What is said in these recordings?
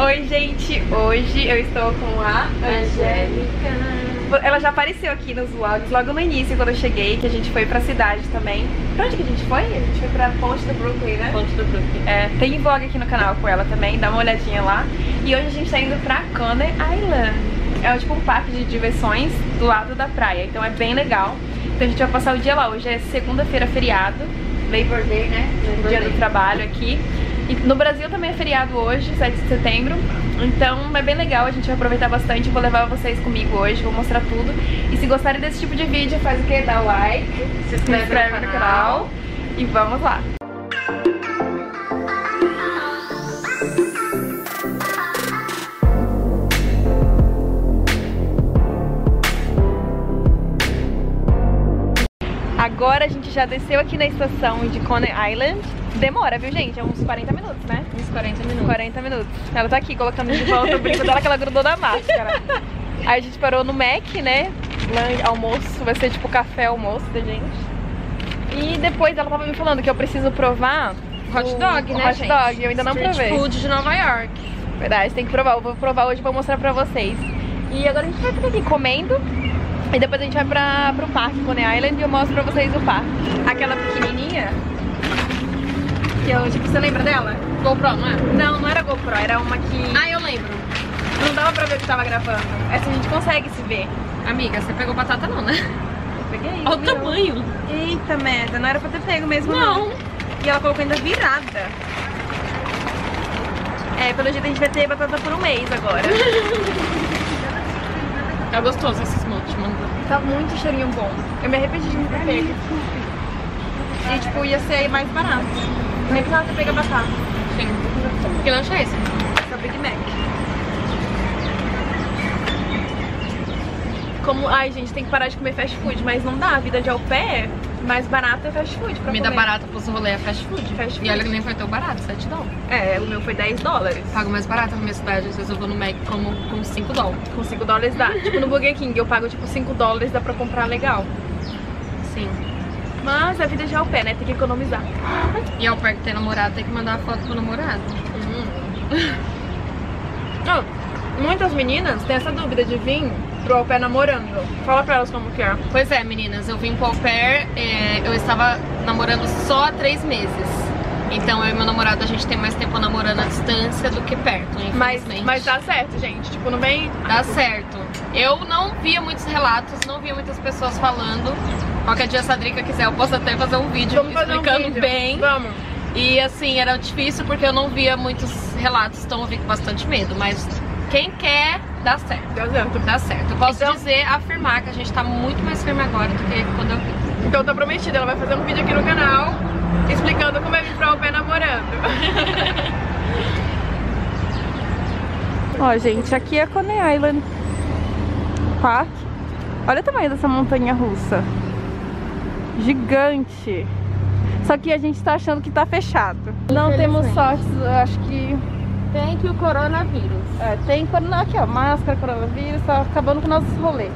Oi, gente. Hoje eu estou com a Angélica. Ela já apareceu aqui nos vlogs logo no início, quando eu cheguei, que a gente foi pra cidade também. Pra onde que a gente foi? A gente foi pra Ponte do Brooklyn, né? Ponte do Brooklyn. É, tem vlog aqui no canal com ela também, dá uma olhadinha lá. E hoje a gente tá indo pra Coney Island. É tipo um parque de diversões do lado da praia, então é bem legal. Então a gente vai passar o dia lá. Hoje é segunda-feira, feriado. Labor Day, né? Labor dia Day. do trabalho aqui. E no Brasil também é feriado hoje, 7 de setembro. Então é bem legal, a gente vai aproveitar bastante. Vou levar vocês comigo hoje, vou mostrar tudo. E se gostarem desse tipo de vídeo, faz o que? Dá o like, Se inscreve no canal. E vamos lá. Agora a gente já desceu aqui na estação de Coney Island. Demora, viu, gente? É uns 40 minutos, né? Uns 40 minutos. 40 minutos. Ela tá aqui colocando de volta o brinco dela que ela grudou na máscara. Aí a gente parou no Mac, né? Almoço, vai ser tipo café almoço da gente. E depois ela tava me falando que eu preciso provar Hot o- dog, o né, hot gente? dog, eu ainda não Street provei. food de Nova York. Verdade, tem que provar. Eu vou provar hoje pra mostrar pra vocês. E agora a gente vai ficar aqui comendo. E depois a gente vai pra, pro parque Coney Island e eu mostro pra vocês o parque. Aquela pequenininha. Que eu, tipo, você lembra dela? GoPro, não é? Não, não era GoPro, era uma que Ah, eu lembro. não dava pra ver que tava gravando. Essa a gente consegue se ver. Amiga, você pegou batata não, né? Eu peguei. Olha o viu? tamanho. Eita merda, não era pra ter pego mesmo Não. E ela colocou ainda virada. É, pelo jeito a gente vai ter batata por um mês agora. Tá gostoso esses montes, mano. Tá muito cheirinho bom. Eu me arrependi de não ter pego. E tipo, ia ser mais barato. Nem precisava ter pego a batata. Sim. Que lanche é esse? Esse é o Big Mac. Como, ai gente, tem que parar de comer fast food, mas não dá. A vida de au pair, mais barato é fast food pra Comida comer. barata pros rolê é fast food. Fast E olha food. que nem foi tão barato, 7 dólares. É, o meu foi 10 dólares. Pago mais barato na minha cidade, às vezes eu vou no Mac como com 5 dólares. Com 5 dólares dá. tipo, no Burger King eu pago tipo 5 dólares, dá pra comprar legal. Sim. Mas a vida de au pair, né? Tem que economizar. E ao pé que tem namorado, tem que mandar a foto pro namorado. Ah, muitas meninas têm essa dúvida de vir pro au pair namorando. Fala pra elas como que é. Pois é, meninas, eu vim pro au pair, é, eu estava namorando só há três meses. Então eu e meu namorado, a gente tem mais tempo namorando à distância do que perto, Mas, infelizmente. mas dá certo, gente. Tipo, não vem. Dá certo. Eu não via muitos relatos, não via muitas pessoas falando. Qualquer dia se a Drica quiser, eu posso até fazer um vídeo Vamos fazer um explicando vídeo. bem. Vamos. E assim, era difícil porque eu não via muitos relatos, então eu vi com bastante medo. Mas quem quer, dá certo. Deu certo. Dá certo. Eu posso Então- dizer, afirmar que a gente tá muito mais firme agora do que quando eu vim. Então tá prometido, ela vai fazer um vídeo aqui no canal explicando como é vir pro au pair namorando. Ó, gente, aqui é Coney Island Park. Olha o tamanho dessa montanha russa. Gigante. Só que a gente tá achando que tá fechado. Não temos sorte, eu acho que. Tem que o coronavírus. É, tem corona- aqui, ó, máscara, coronavírus, tá acabando com o nosso rolê.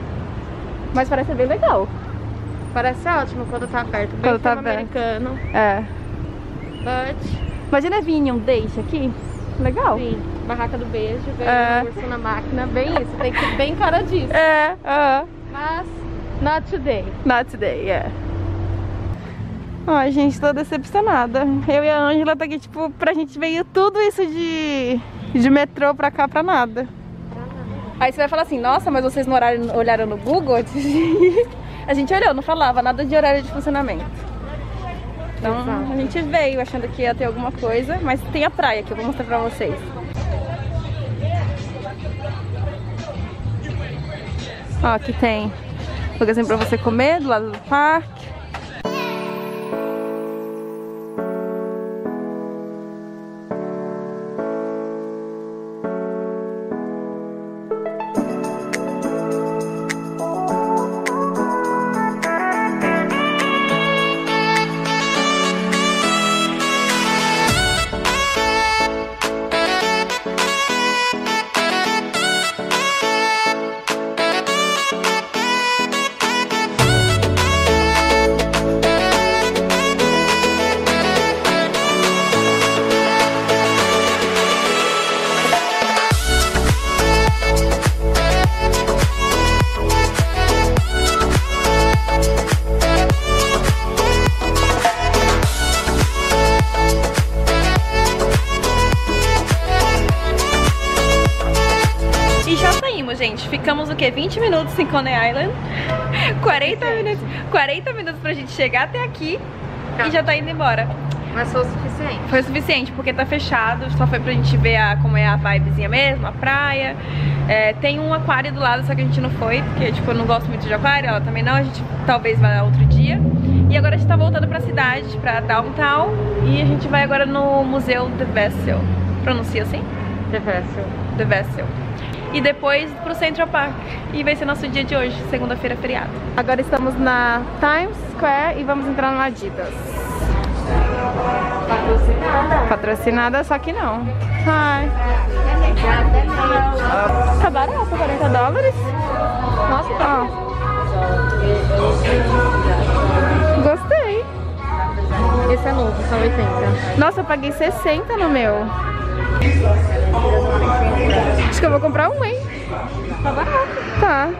Mas parece bem legal. Parece ótimo quando tá aberto. Bem Quando tá aberto. americano. É. But, Imagina vir um date aqui. Legal. sim, barraca do beijo, veio É. urso na máquina. Bem isso, tem que ser bem cara disso. É, aham. Mas, not today. Not today, yeah. Ai, gente, tô decepcionada. Eu e a Ângela tá aqui, tipo, pra gente veio tudo isso de, de metrô pra cá pra nada. Aí você vai falar assim, nossa, mas vocês não olharam, olharam no Google antes de ir?" A gente olhou, não falava nada de horário de funcionamento. Então Exato. a gente veio achando que ia ter alguma coisa, mas tem a praia que eu vou mostrar pra vocês. Ó, aqui tem lugarzinho pra você comer do lado do parque. Ficamos o quê? 20 minutos em Coney Island. 40 minutos, 40 minutos pra gente chegar até aqui e já tá indo embora. Mas foi o suficiente. Foi o suficiente, porque tá fechado, só foi pra gente ver a, como é a vibezinha mesmo, a praia. É, tem um aquário do lado, só que a gente não foi, porque tipo, eu não gosto muito de aquário, ela também não, a gente talvez vá outro dia. E agora a gente tá voltando pra cidade, pra downtown, e a gente vai agora no Museu The Vessel. Pronuncia assim? The Vessel. The Vessel. E depois pro Central Park. E vai ser nosso dia de hoje, segunda-feira feriado. Agora estamos na Times Square e vamos entrar no Adidas. Patrocinada. Patrocinada, só que não. Ai. Tá barato, 40 dólares. Nossa, tá. Gostei. Esse é novo, são 80. Nossa, eu paguei 60 no meu. Acho que eu vou comprar um, hein? Tá barato. Tá.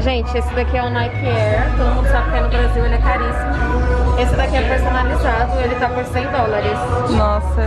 Gente, esse daqui é o Nike Air. Todo mundo sabe que é no Brasil ele é caríssimo. Esse daqui é personalizado, ele tá por 100 dólares. Nossa,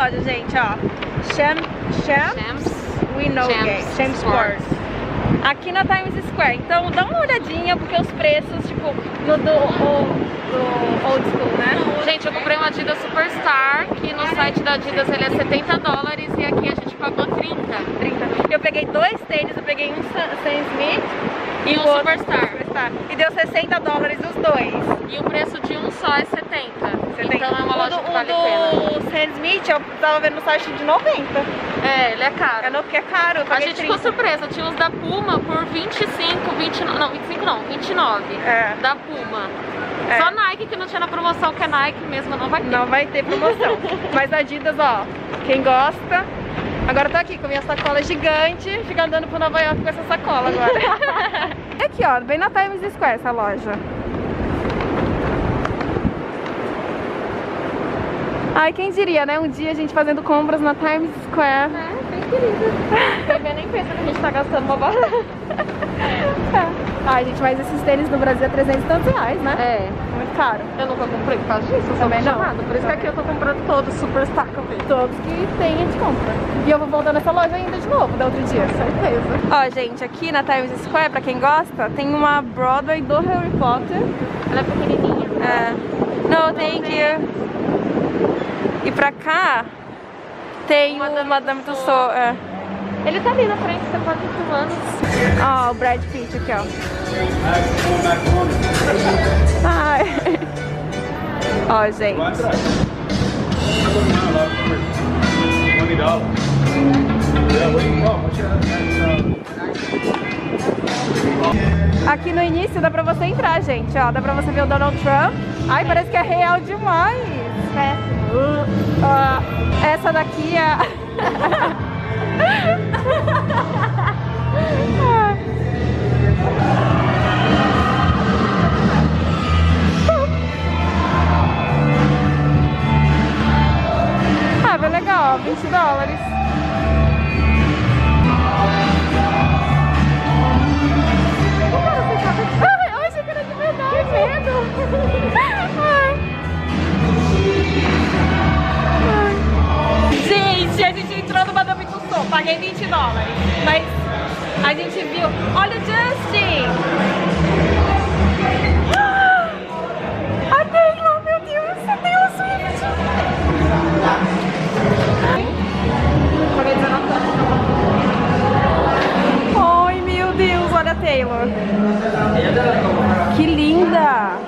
loja, gente, ó. Sham, Champs. We Know Game, Sham Sports. Aqui na Times Square. Então dá uma olhadinha, porque os preços, tipo, no do, do old school, né? Gente, eu comprei uma Adidas Superstar, que no site da Adidas ele é 70 dólares e aqui a gente pagou 30. 30. Eu peguei dois tênis, eu peguei um Sam Smith E um o outro Superstar. Superstar. E deu 60 dólares os dois. E o preço de um só é 70. Você tem- Então é uma loja do, que vale a pena. O do Sam Smith eu tava vendo no site de 90. É, ele é caro. É no que é caro, A gente 30. ficou surpresa, tinha uns da Puma por 25, 29, não, 25 não, 29 É. da Puma. É. Só Nike que não tinha na promoção, que é Nike mesmo, não vai ter. Não vai ter promoção. Mas Adidas, ó, quem gosta. Agora eu tô aqui com minha sacola gigante, fica andando por Nova York com essa sacola agora. É aqui, ó, bem na Times Square essa loja. Ai, quem diria, né? Um dia a gente fazendo compras na Times Square. É, Quem vê nem pensa que a gente tá gastando uma barra. É. Ai, gente, mas esses tênis no Brasil é 300 e tantos reais, né? É, Muito caro. eu nunca comprei por causa disso, eu sou Também não. apaixonada. Por isso que aqui eu tô comprando todos, Superstar que eu vejo. Todos que tem a gente compra. E eu vou voltar nessa loja ainda de novo, da outro dia. Certeza. Ó, gente, aqui na Times Square, pra quem gosta, tem uma Broadway do Harry Potter. Ela é pequenininha. É. No, thank you. E pra cá tem Madame o Madame Tussauds. É. Ele tá ali na frente, você pode ir filmando. Ó, o Brad Pitt aqui, ó. Ai. Ó, gente. Aqui no início dá pra você entrar, gente, ó. Dá pra você ver o Donald Trump. Ai, parece que é real demais. Péssimo. Ó, essa daqui é... Ah, legal, ó, 20 dólares. paguei 20 dólares. Mas a gente viu. Olha Justin! Ah! A Taylor, meu Deus, a Taylor Swift! Ai, meu Deus, olha a Taylor. Que linda!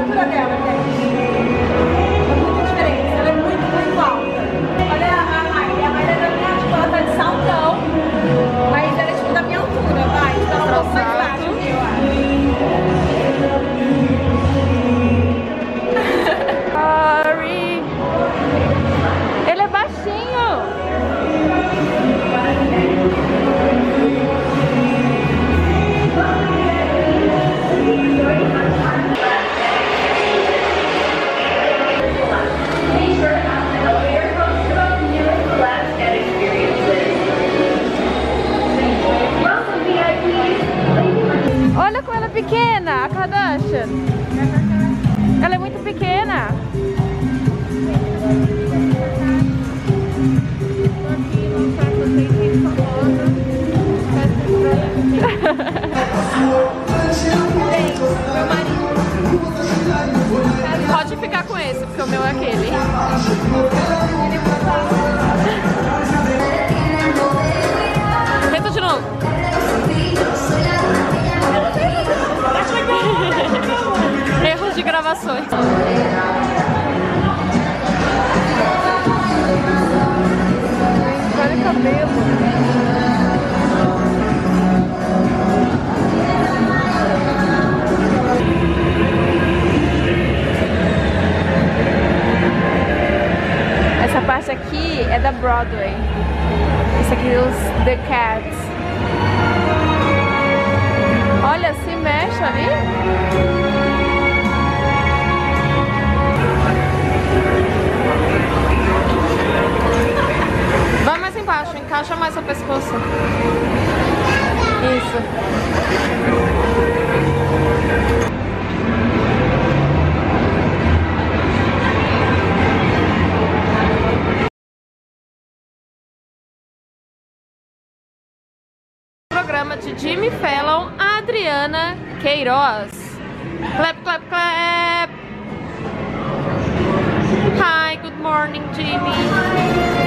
altura dela, né? Gravações. Olha o cabelo. Essa parte aqui é da Broadway. Isso aqui é os The Cats. Olha, se mexe ali. Encaixa mais seu pescoço. Isso. Programa de Jimmy Fallon, Adriana Queiroz. Clap, clap, clap. Hi, good morning, Jimmy.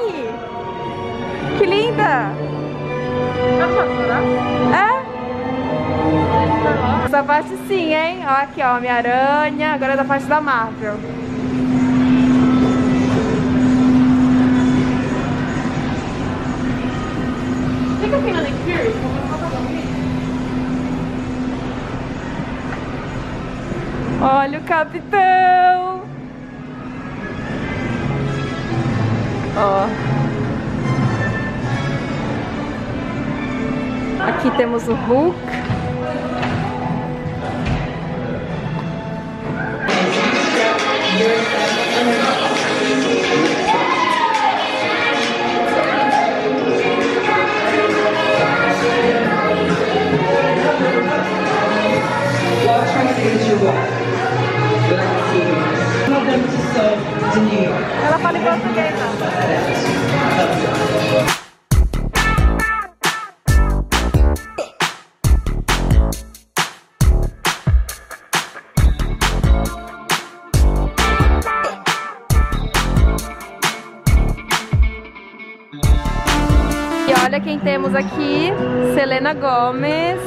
Aqui. Que linda. É? Essa parte sim, hein? Ó, aqui, ó, minha aranha. Agora é da parte da Marvel. Fica aqui na Nick Olha o capitão. Ó. Aqui temos o Hulk. Wife? Ela fala em português, não. E olha quem temos aqui, Selena Gomez.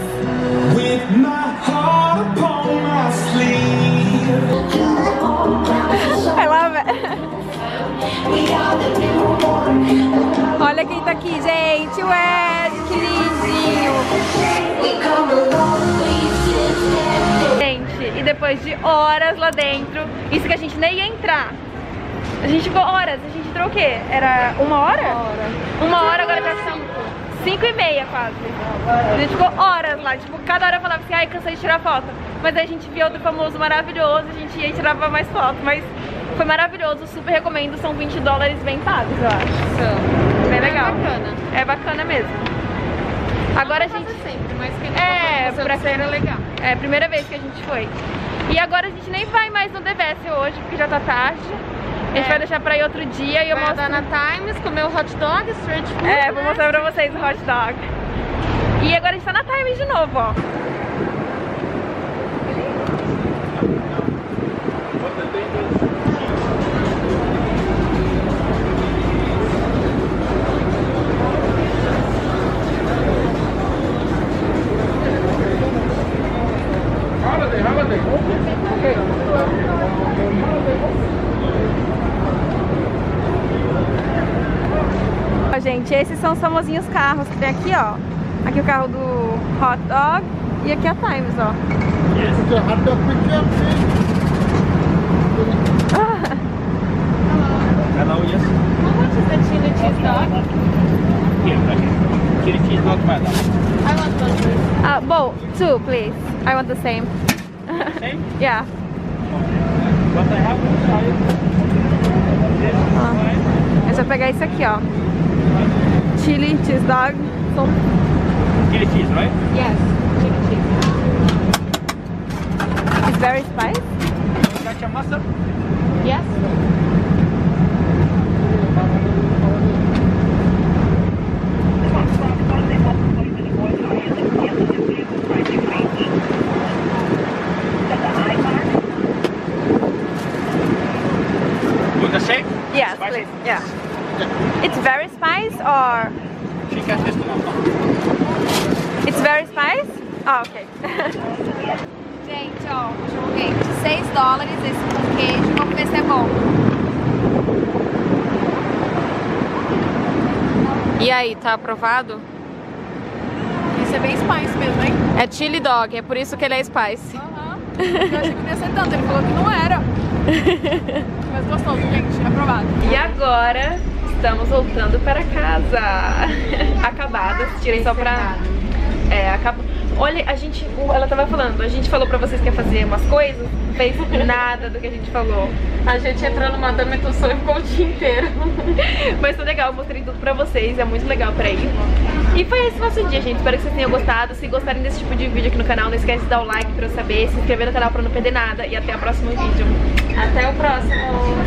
Sleeve. Ela Olha quem tá aqui, gente. O Ed, que lindinho. Gente, e depois de horas lá dentro, isso que a gente nem ia entrar. A gente ficou horas, a gente entrou o quê? Era uma hora? Uma hora. Uma hora, agora já são cinco e meia quase. A gente ficou horas lá, tipo, cada hora eu falava assim, ai, cansei de tirar foto. Mas aí a gente viu outro famoso maravilhoso, a gente ia e tirava mais foto. Mas foi maravilhoso, super recomendo, são 20 dólares bem pagos, eu acho. Bem legal. bacana. É bacana mesmo. Agora a gente... sempre, mas quem É, é, pra- pra era legal. É a primeira vez que a gente foi. E agora a gente nem vai mais no DVS hoje, porque já tá tarde. A gente É. vai deixar pra ir outro dia e eu Vai mostro... andar na Times, comer o hot dog, street food. É, vou né? mostrar pra vocês o hot dog. E agora a gente tá na Times de novo, ó. Holiday, holiday. Ó, gente, esses são os famosinhos carros que tem aqui, ó. Aqui o carro do hot dog e aqui a Times, ó. Hot dog please. Hello, yes. How much is the chili cheese dog? Here, right here. Chili cheese dog, madam. I want one please. Uh, both, two, please. I want the same. Same? Yeah. What I have inside. This Ah. Eu vou pegar isso aqui, ó. Chili cheese dog. São- Chili cheese, right? Yes, chili cheese. It's very spicy. Got your mustard? Yes. Aí, tá aprovado? Isso é bem spice mesmo, hein? É chili dog, é por isso que ele é spicy. Aham. Eu achei que não ia ser tanto, ele falou que não era. Mas gostoso, gente, aprovado. E agora estamos voltando para casa. Acabadas, tirei só pra. É, acaba. Olha, a gente. Ela tava falando, a gente falou pra vocês que ia fazer umas coisas, fez nada do que a gente falou. A gente entrou no Madame Tussauds e ficou o dia inteiro. Mas foi legal, eu mostrei tudo pra vocês, é muito legal pra ir. E foi esse nosso dia, gente. Espero que vocês tenham gostado. Se gostarem desse tipo de vídeo aqui no canal, não esquece de dar o like pra eu saber, se inscrever no canal pra não perder nada. E até o próximo vídeo. Até o próximo.